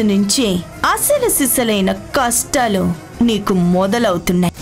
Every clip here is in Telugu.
రోజు నుంచి అసలు సిసలైన కష్టాలు నీకు మొదలవుతున్నాయి.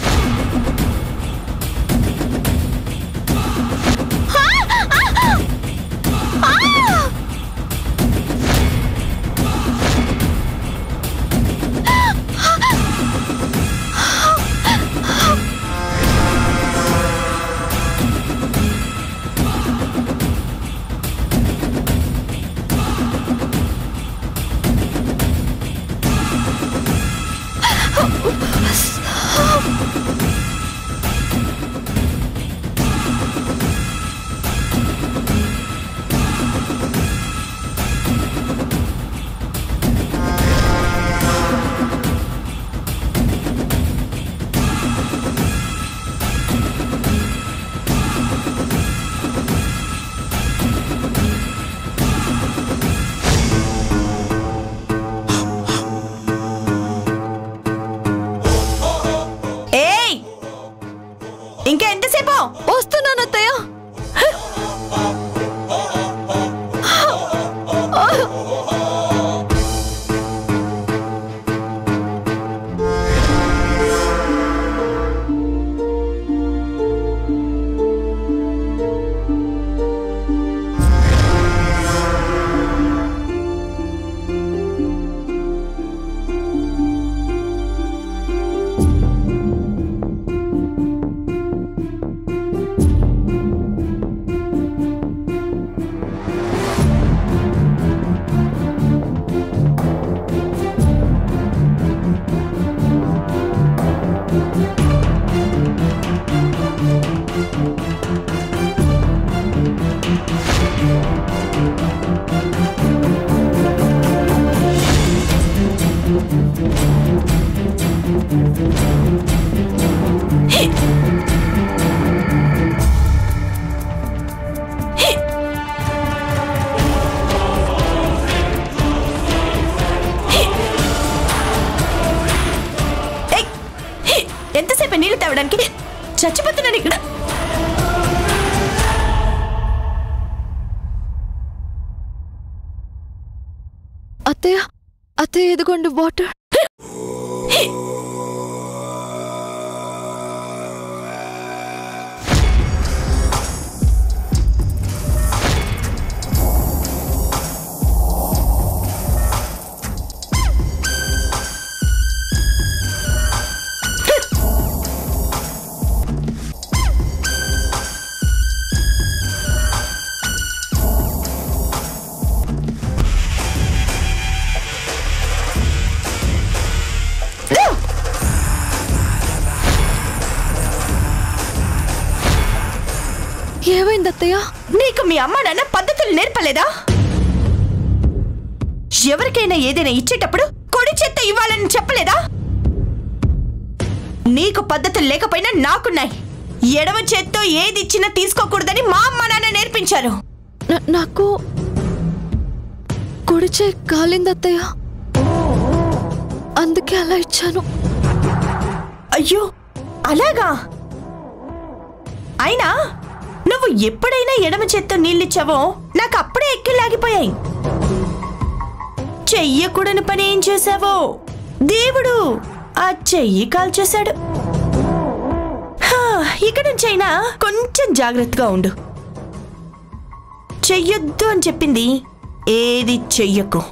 తాగడానికి చచ్చిపోతున్నాను ఇక్కడ. అత్తయ్య అత్తయ్య ఎదుగోండి వాటర్. అత్తయ్య? నీకు మీ అమ్మ నాన్న పద్ధతులు నేర్పలేదా? ఎవరికైనా ఏదైనా ఇచ్చేటప్పుడు కొడి చెత్త ఇవ్వాలని చెప్పలేదా? నీకు పద్ధతులు లేకపోయినా నాకున్నాయి. ఎడమ చేత్తో ఏది ఇచ్చినా తీసుకోకూడదని మా అమ్మ నాన్న నేర్పించారు. నాకు కుడి చేయి కాలింది అత్తయ్య. అందుకే అలా ఇచ్చాను. అయ్యో అలాగా? అయినా నువ్వు ఎప్పుడైనా ఎడమ చేత్తో నీళ్ళిచ్చావో నాకు అప్పుడే ఎక్కి లాగిపోయాయి. చెయ్యకూడని పని ఏం చేశావో? దేవుడు ఆ చెయ్యి కాల్చేశాడు. హా, ఇక నుంచైనా కొంచెం జాగ్రత్తగా ఉండు. చెయ్యొద్దు అని చెప్పింది ఏది చెయ్యకు.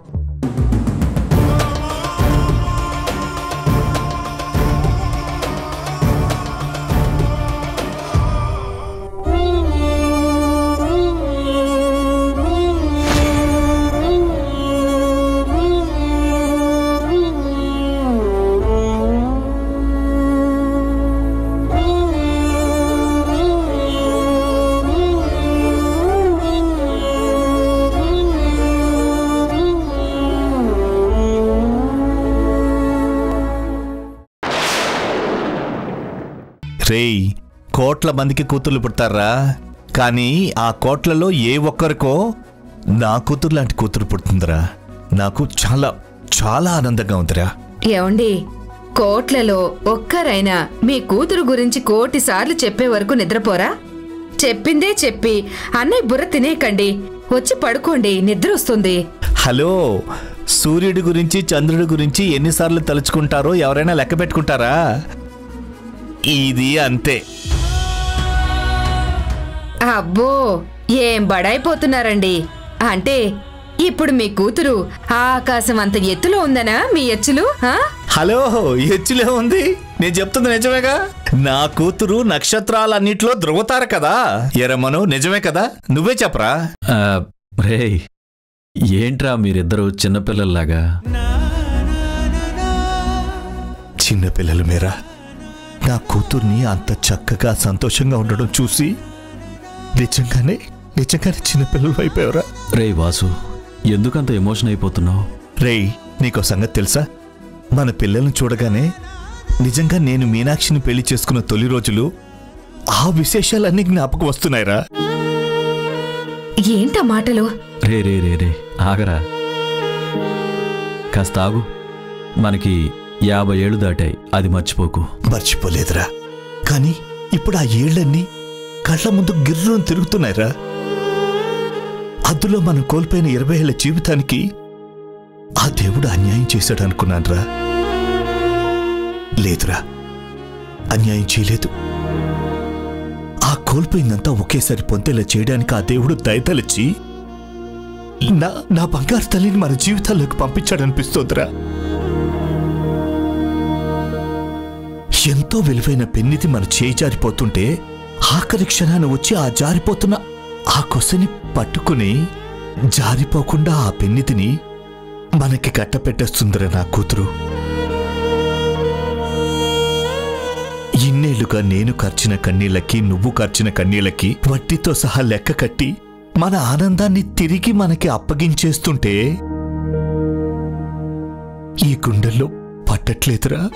కోట్ల మందికి కూతుర్లు పుడతారా? కానీ ఆ కోట్లలో ఏ ఒక్కరికో నా కూతురు లాంటి కూతురు పుడుతుందిరా. నాకు చాలా చాలా ఆనందంగా ఉందిరా. ఏమండి కోట్లలో ఒక్కరైనా మీ కూతురు గురించి కోటి సార్లు చెప్పే వరకు నిద్రపోరా? చెప్పిందే చెప్పి అన్నయ్య బుర్ర తినేకండి వచ్చి పడుకోండి నిద్ర వస్తుంది హలో సూర్యుడి గురించి చంద్రుడి గురించి ఎన్నిసార్లు తలుచుకుంటారో ఎవరైనా లెక్క పెట్టుకుంటారా? ఇది అంతే. అబ్బో ఏం బడాయిపోతున్నారండి అంటే ఇప్పుడు మీ కూతురు ఆకాశం అంత ఎత్తులో ఉందనా మీ ఎచ్చులు? హలో ఎచ్చులే ఉంది? నేను చెప్తుంది నిజమేగా? నా కూతురు నక్షత్రాలన్నిట్లో ధృవతార కదా? ఎరమను నిజమే కదా? నువ్వే చెప్పరా? ఏంట్రా మీరిద్దరూ చిన్నపిల్లల్లాగా? చిన్నపిల్లలు మీరా? నా కూతుర్ని అంత చక్కగా సంతోషంగా ఉండడం చూసి నిజంగానే? నిజంగానే చిన్నపిల్లలు అయిపోయావురా రేయ్ వాసు ఎందుకంత ఎమోషన్ అయిపోతున్నావు? రేయ్ నీకో సంగతి తెలుసా? మన పిల్లల్ని చూడగానే నిజంగా నేను మీనాక్షిని పెళ్ళి చేసుకున్న తొలి రోజులు ఆ విశేషాలన్నీ జ్ఞాపకం వస్తున్నాయిరా. ఏంటా మాటలు? రే రే రే రే ఆగరా. కాస్త ఆగు. మనకి యాభై ఏళ్ళు దాటాయి. అది మర్చిపోకు. మర్చిపోలేదురా. కానీ ఇప్పుడు ఆ ఏళ్ళన్నీ కళ్ళ ముందు గిర్రం తిరుగుతున్నాయిరా. అందులో మనం కోల్పోయిన ఇరవై ఏళ్ళ జీవితానికి ఆ దేవుడు అన్యాయం చేశాడనుకున్నానురా. లేదురా. అన్యాయం చేయలేదు. ఆ కోల్పోయిందంతా ఒకేసారి పొందేలా చేయడానికి ఆ దేవుడు దయతలిచ్చి నా నా బంగారు తల్లిని మన జీవితాల్లోకి పంపించాడనిపిస్తోందిరా. ఎంతో విలువైన పెన్నిది మన చేయి జారిపోతుంటే ఆఖరి క్షణాన వచ్చి ఆ జారిపోతున్న ఆ కొసని పట్టుకుని జారిపోకుండా ఆ పెన్నితిని మనకి కట్టపెట్టేస్తుందిరా నా కూతురు. ఇన్నేళ్ళుగా నేను ఖర్చిన కన్నీళ్ళకి నువ్వు ఖర్చిన కన్నీళ్ళకి వడ్డీతో సహా లెక్క కట్టి మన ఆనందాన్ని తిరిగి మనకి అప్పగించేస్తుంటే ఈ గుండెల్లో పట్టట్లేదురా?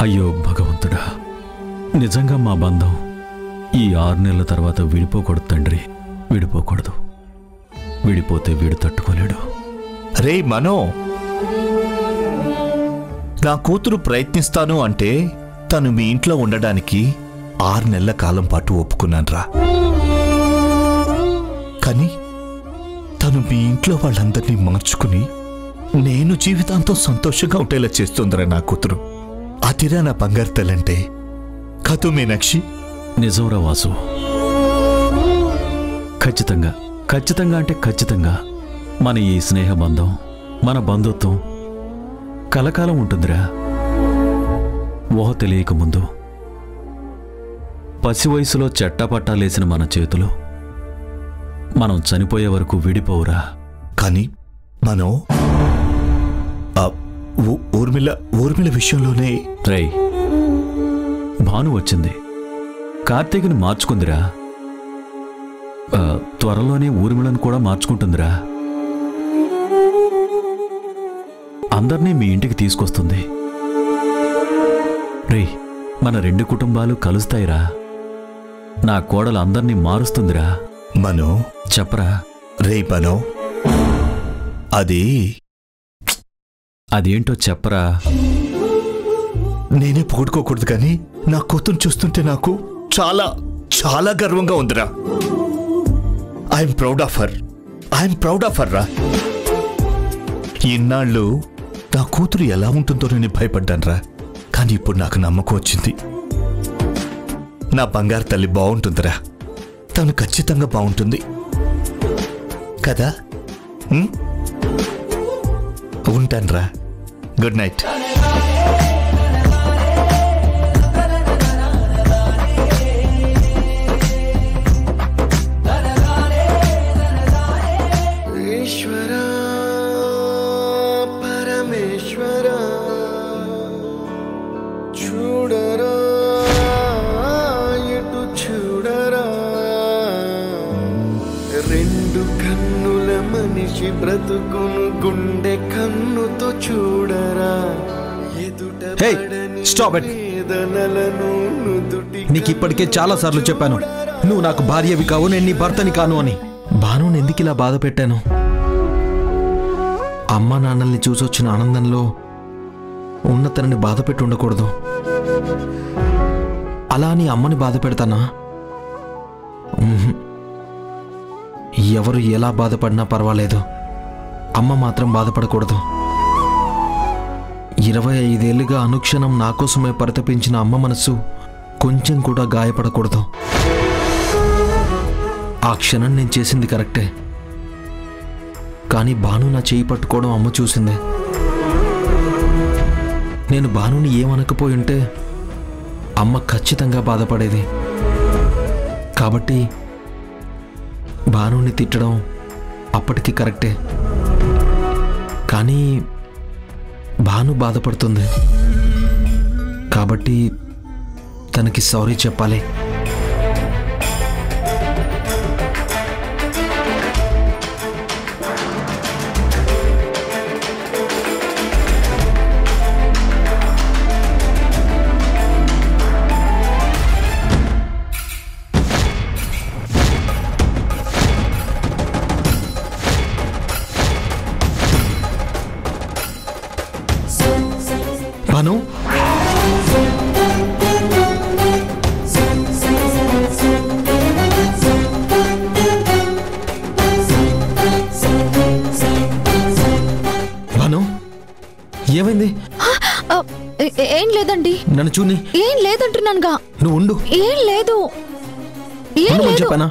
అయ్యో భగవంతుడా నిజంగా మా బంధం ఈ ఆరు నెలల తర్వాత విడిపోకూడదు తండ్రి విడిపోకూడదు. విడిపోతే వీడు తట్టుకోలేడు. రే మనో నా కూతురు ప్రయత్నిస్తాను అంటే తను మీ ఇంట్లో ఉండడానికి ఆరు నెలల కాలం పాటు ఒప్పుకున్నాన్రా. కానీ తను మీ ఇంట్లో వాళ్ళందరినీ మార్చుకుని నేను జీవితాంతం సంతోషంగా ఉండేలా చేస్తుందిరా నా కూతురు. అదిరా నా బంగారు తల్లంటే కథు మీనాక్షి నిజంరా వాసు. ఖచ్చితంగా ఖచ్చితంగా అంటే ఖచ్చితంగా మన ఈ స్నేహ బంధం మన బంధుత్వం కలకాలం ఉంటుందిరా. ఊహ తెలియక ముందు పసి వయసులో చెట్టపట్టాలేసిన మన చేతులు మనం చనిపోయే వరకు విడిపోవురా. కానీ మనం ఊర్మిళ ఊర్మిళ విషయంలోనే రై భాను వచ్చింది. కార్తీక్ని మార్చుకుందిరా. త్వరలోనే ఊర్మిళను కూడా మార్చుకుంటుందిరా. అందర్నీ మీ ఇంటికి తీసుకొస్తుంది. రే మన రెండు కుటుంబాలు కలుస్తాయిరా. నా కోడలు అందర్నీ మారుస్తుందిరా. మనో? చెప్పరా. రే మనో? అది అదేంటో చెప్పరా? నేనే పొగుడుకోకూడదు కానీ నా కూతురు చూస్తుంటే నాకు చాలా చాలా గర్వంగా ఉందిరా. I'm proud of her I'm proud of her రా. ఇన్నాళ్ళు నా కూతురు ఎలా ఉంటుందో నేను భయపడ్డానురా. కానీ ఇప్పుడు నాకు నమ్మకం వచ్చింది. నా బంగారు తల్లి బాగుంటుందిరా. తను ఖచ్చితంగా బాగుంటుంది. కదా? ఉం? ఉంటానురా. good night. Hey stop it నీకు ఇప్పటికే చాలా సార్లు చెప్పాను. నువ్వు నాకు భార్యవి కావు నేను నీ భర్తని కాను అని. భానుని ఎందుకు ఇలా బాధ పెట్టాను? అమ్మ నాన్నల్ని చూసొచ్చిన ఆనందంలో ఉన్న తనని బాధ పెట్టి ఉండకూడదు. అలా నీ అమ్మని బాధ పెడతానా? ఎవరు ఎలా బాధపడినా పర్వాలేదు. అమ్మ మాత్రం బాధపడకూడదు. ఇరవై ఐదేళ్ళుగా అనుక్షణం నా కోసమే పరితపించిన అమ్మ మనసు కొంచెం కూడా గాయపడకూడదు. ఆ క్షణం నేను చేసింది కరెక్టే. కానీ భాను నా చేయి పట్టుకోవడం అమ్మ చూసిందే. నేను భానుని ఏమనకపోయి ఉంటే అమ్మ ఖచ్చితంగా బాధపడేది. కాబట్టి భానుని తిట్టడం అప్పటికి కరెక్టే. కానీ భాను బాధపడుతుంది. కాబట్టి తనకి సారీ చెప్పాలి. ఏ- లేదండి. నన్ను చూని ఏం లేదంటున్నానుగా. నువ్వు ఉండు. ఏం లేదు. ఏం లేదు. చెప్పానా?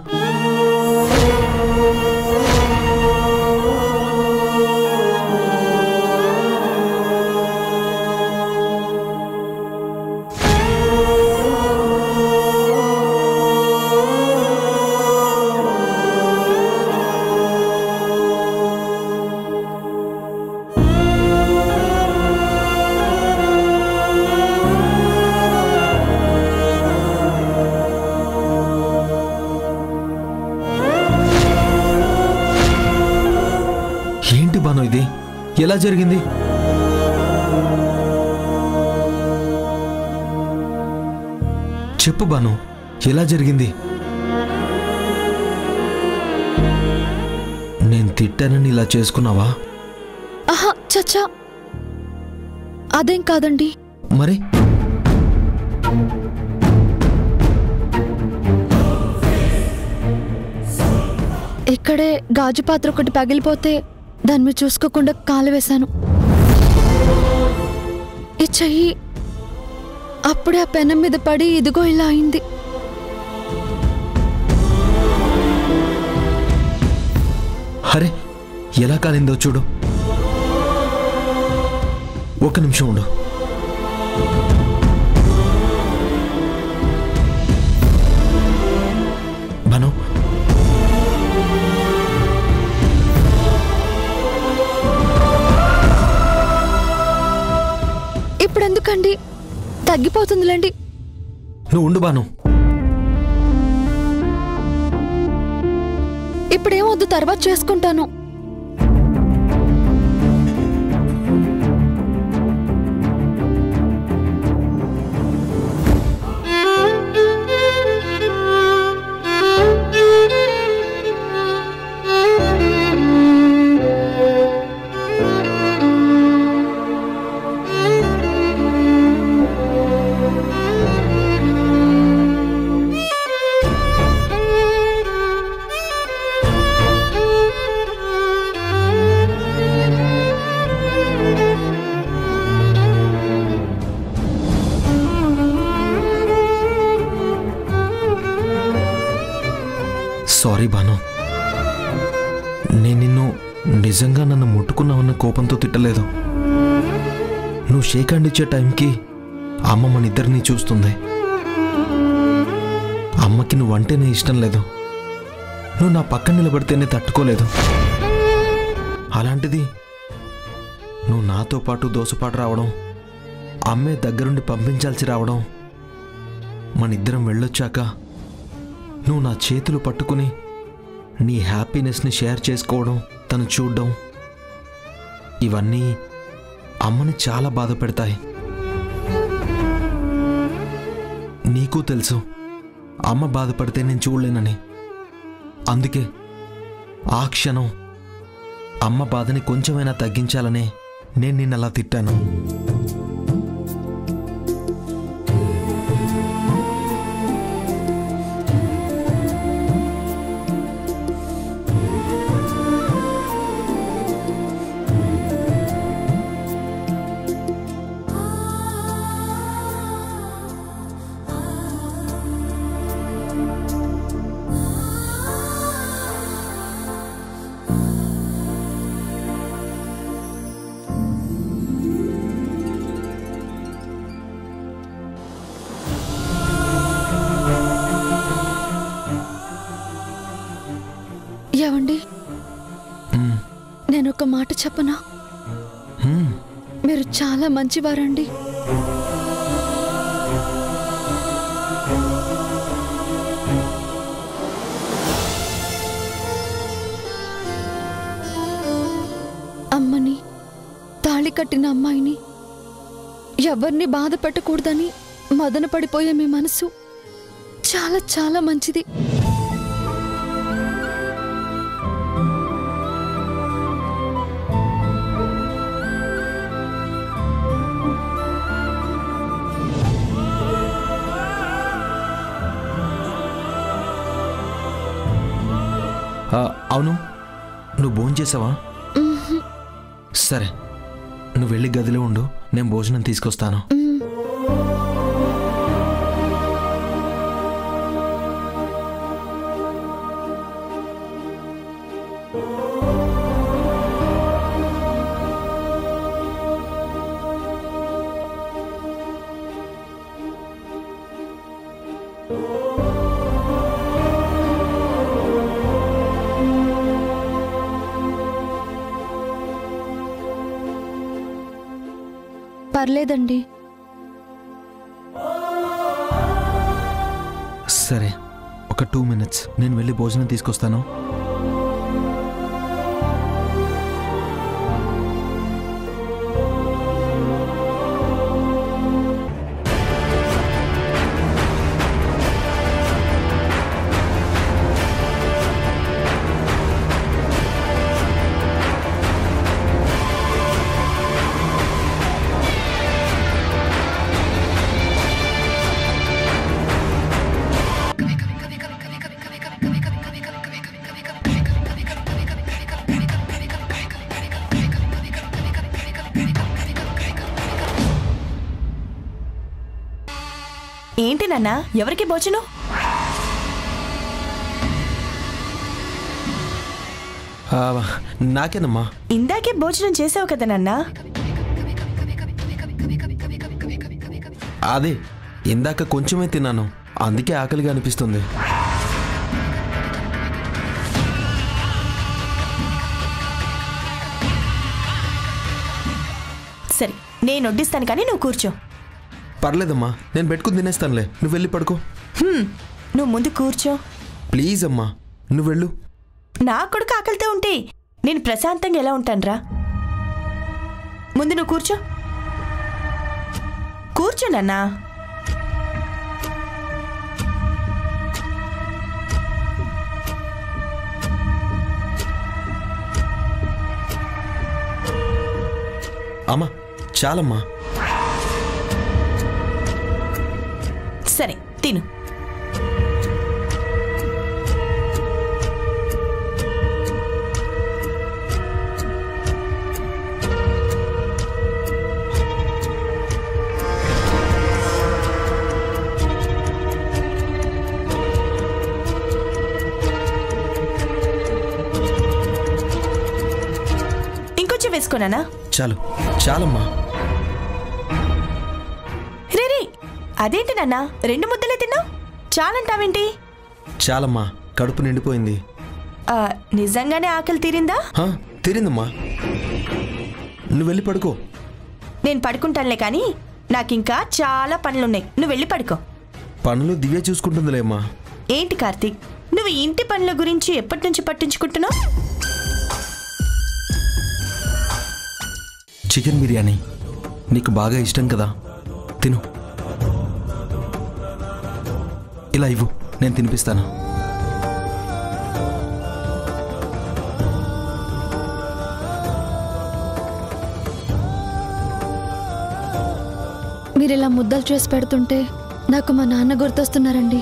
ఎలా జరిగింది? చెప్పు బాను ఎలా జరిగింది? నేను తిట్టానని ఇలా చేసుకున్నావా? ఆహా చచ్చా. అదేం కాదండి. మరి? ఇక్కడే గాజు పాత్ర ఒకటి పగిలిపోతే దాని మీద చూసుకోకుండా కాలు వేశాను. ఈ చెయ్యి అప్పుడే ఆ పెనం మీద పడి ఇదిగో ఇలా అయింది. అరే ఎలా కాలిందో చూడు. ఒక నిమిషం ఉండు. ఇప్పుడు ఎందుకండి తగ్గిపోతుందిలేండి. నువ్వు ఉండు బాను. ఇప్పుడేమొద్దు తర్వాత చేసుకుంటాను. సారీ బాను నేను నిన్ను నిజంగా నన్ను ముట్టుకున్నావన్న కోపంతో తిట్టలేదు. నువ్వు షేక్ హ్యాండ్ ఇచ్చే టైంకి అమ్మ మన ఇద్దరిని చూస్తుంది. అమ్మకి నువ్వంటేనే ఇష్టం లేదు. నువ్వు నా పక్కన నిలబడితేనే తట్టుకోలేదు. అలాంటిది నువ్వు నాతో పాటు దోసపాటు రావడం అమ్మే దగ్గరుండి పంపించాల్సి రావడం మన ఇద్దరం వెళ్ళొచ్చాక నువ్వు నా చేతులు పట్టుకుని నీ హ్యాపీనెస్ని షేర్ చేసుకోవడం తను చూడడం ఇవన్నీ అమ్మని చాలా బాధ పెడతాయి నీకు తెలుసు అమ్మ బాధపడితే నేను చూడలేనని. అందుకే ఆ క్షణం అమ్మ బాధని కొంచెమైనా తగ్గించాలనే నేను నిన్న అలా తిట్టాను. మాట చెప్పనా? మీరు చాలా మంచివారండి. అమ్మని తాళి కట్టిన అమ్మాయిని ఎవరిని బాధ పెట్టకూడదని మదన పడిపోయే మీ మనసు చాలా చాలా మంచిది. అవును నువ్వు భోజనం చేసావా? సరే నువ్వు వెళ్ళి గదిలో ఉండు నేను భోజనం తీసుకొస్తాను. పర్లేదండి. సరే ఒక టూ మినిట్స్ నేను వెళ్ళి భోజనం తీసుకొస్తాను. నాన్న ఎవరికి భోజనం? నాకేనమ్మా. ఇందాకే భోజనం చేసావు కదా నాన్న. అదే ఇందాక కొంచెమే తిన్నాను. అందుకే ఆకలిగా అనిపిస్తుంది. సరే నేను వడ్డిస్తాను కానీ నువ్వు కూర్చో. పర్లేదమ్మా నేను పెట్టుకుని తినేస్తానులే. నువ్వు వెళ్ళి పడుకో. హ్మ్, నువ్వు ముందు కూర్చో. ప్లీజ్ అమ్మా నువ్వు వెళ్ళు. నా కొడుకు ఆకలితో ఉంటే నేను ప్రశాంతంగా ఎలా ఉంటానురా? ముందు నువ్వు కూర్చో. కూర్చో నాన్నా. అమ్మా చాలమ్మా. తిను. ఇంకొంచెం వేసుకోనానా చాలు. చాలమ్మా. రే రే అదేంటి నాన్న? రెండు ముద్దలే చాలంటావేంటి? చాలమ్మా కడుపు నిండిపోయింది. ఆ, నిజంగానే ఆకలి తీరిందా? హా, తీరిందమ్మా. నువ్వు వెళ్ళి పడుకో. నేను పడుకుంటానులే కానీ నాకింకా చాలా పనులున్నాయి. నువ్వు వెళ్ళి పడుకో. పనులు దివ్య చూసుకుంటుందిలేమ్మా. ఏంటి కార్తీక్? నువ్వు ఈ ఇంటి పనుల గురించి ఎప్పటి నుంచి పట్టించుకుంటున్నావు? చికెన్ బిర్యానీ. నీకు బాగా ఇష్టం కదా. తిను. ఇలా ఇవ్వు. నేను తినిపిస్తాను. మీరు ఇలా ముద్దలు చేసి పెడుతుంటే నాకు మా నాన్న గుర్తొస్తున్నారండి.